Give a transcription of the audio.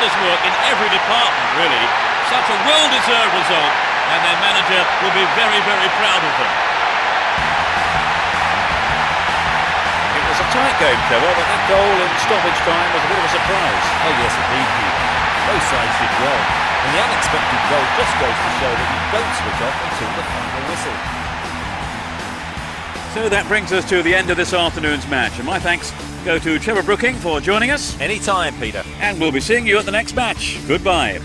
tremendous work in every department, really. Such a well-deserved result, and their manager will be very, very proud of them. It was a tight game, Trevor, but that goal in stoppage time was a bit of a surprise. Oh yes, indeed, Pete. Both sides did well. And the unexpected goal just goes to show that you don't switch off until the final whistle. So that brings us to the end of this afternoon's match, and my thanks go to Trevor Brooking for joining us, Anytime, Peter. and we'll be seeing you at the next match. Goodbye.